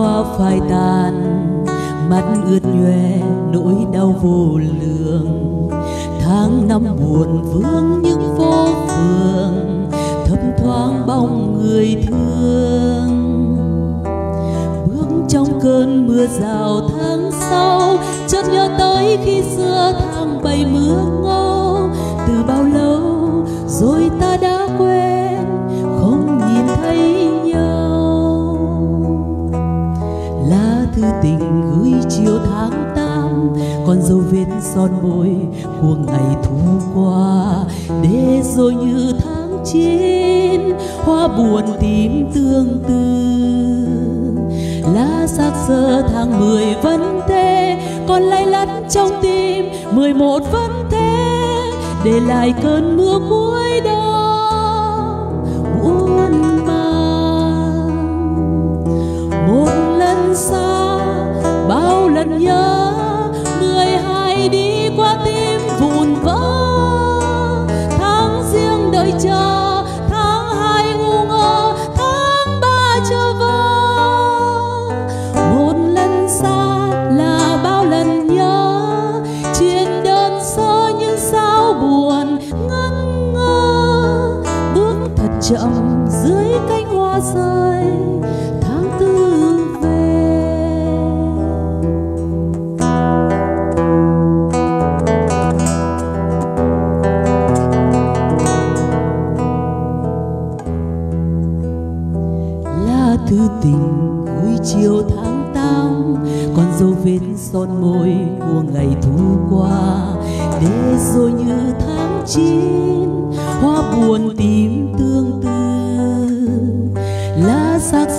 hoa phai tàn, mắt ướt nhòe, nỗi đau vô lường. Tháng năm buồn vương những phố phường thấp thoáng bóng người thương. Bước trong cơn mưa rào tháng sau, chợt nhớ tới khi xưa tháng bảy mưa ngâu thư tình gửi chiều tháng tám. Còn dấu vết son môi của ngày thu qua. Để rồi như tháng chín, hoa buồn tím tương tư. Lá xác sơ tháng mười vẫn thế, còn lay lắt trong tim mười một vẫn thế. Để lại cơn mưa cuối đông buồn chậm dưới cánh hoa rơi, tháng tư về. Lá thư tình gửi chiều tháng tám còn dấu vết son môi của ngày thu qua. Để rồi như tháng chín, hoa buồn tím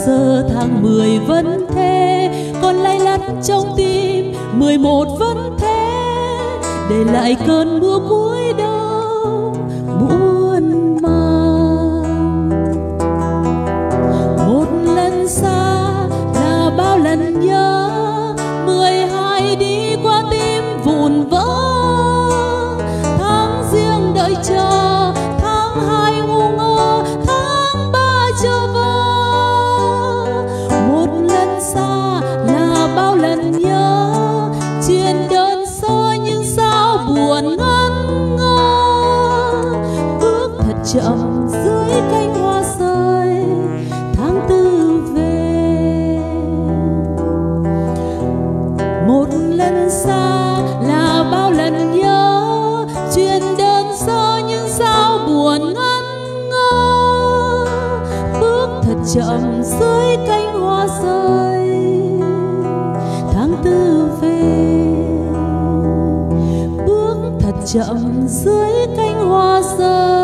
sơ tháng mười vẫn thế, còn lay lắt trong tim mười một vẫn thế. Để lại cơn mưa cuối đông một xa là bao lần nhớ chuyện đơn sơ nhưng sao buồn ngân ngơ. Bước thật chậm dưới cánh hoa rơi, tháng tư về. Bước thật chậm dưới cánh hoa rơi.